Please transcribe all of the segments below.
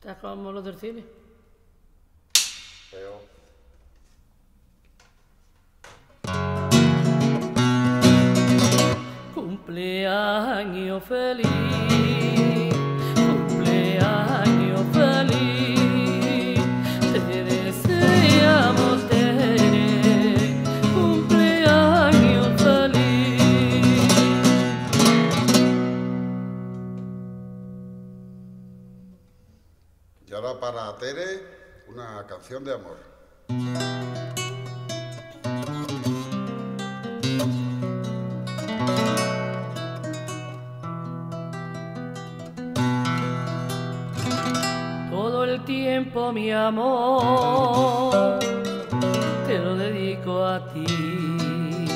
Estás como los del cine. Peor. Cumpleaños feliz, Y ahora para Tere, una canción de amor. Todo el tiempo mi amor te lo dedico a ti.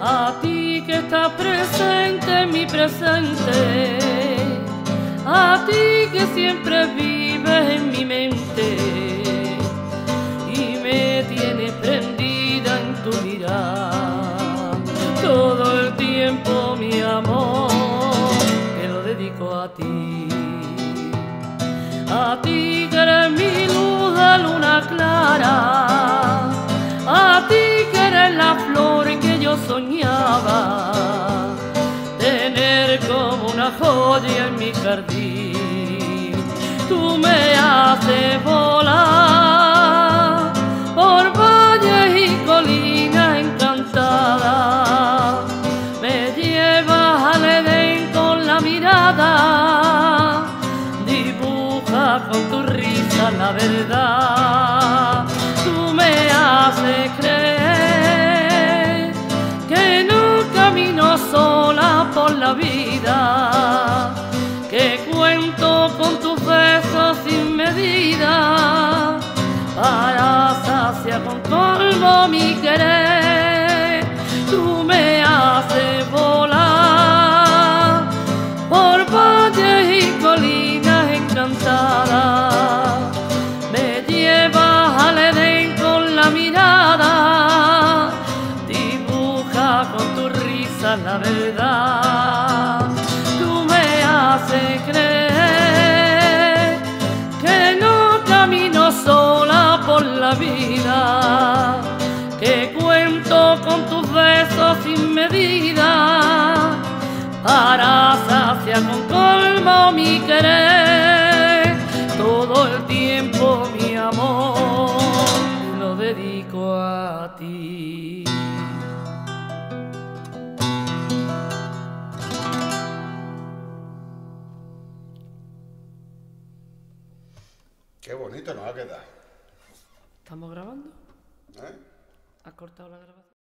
A ti que estás presente en mi presente. Que siempre vives en mi mente. Y me tienes prendida en tu mirada. Todo el tiempo mi amor te lo dedico a ti. A ti que eres mi luz de luna clara, a ti que eres la flor que yo soñaba, tener como una joya en mi jardín. Tú me haces volar por valles y colinas encantadas, me llevas al Edén con la mirada dibuja con tu risa la verdad. Tú me haces creer que no camino sola por la vida, que cuento con tus sin medida para saciar con mi querer. Tú me haces volar por valles y colinas encantadas. Me llevas al Edén con la mirada, dibuja con tu risa la verdad. Vida, que cuento con tus besos sin medida para saciar con colmo mi querer. Todo el tiempo mi amor lo dedico a ti. Qué bonito nos ha quedado. ¿Estamos grabando? ¿eh? ¿Has cortado la grabación?